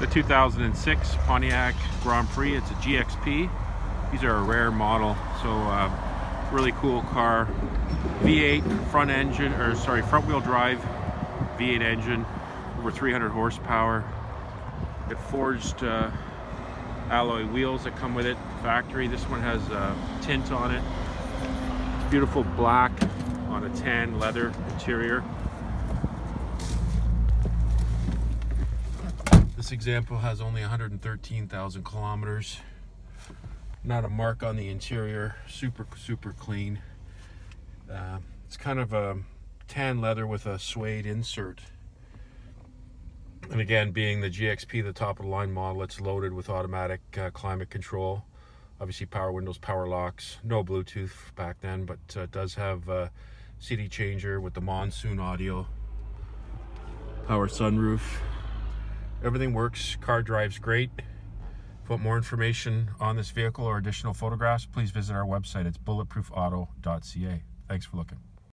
the 2006 Pontiac Grand Prix. It's a GXP. These are a rare model, so uh, really cool car. V8 front engine, or sorry, front wheel drive V8 engine, over 300 horsepower. It forged uh, alloy wheels that come with it, factory. This one has uh, tint on it. Beautiful black on a tan leather interior. This example has only 113,000 kilometers. Not a mark on the interior, super, super clean. Uh, it's kind of a tan leather with a suede insert. And again, being the GXP, the top of the line model, it's loaded with automatic uh, climate control. Obviously power windows, power locks, no Bluetooth back then, but uh, it does have a CD changer with the monsoon audio. Power sunroof, Everything works. Car drives great. Want more information on this vehicle or additional photographs, please visit our website. It's bulletproofauto.ca. Thanks for looking.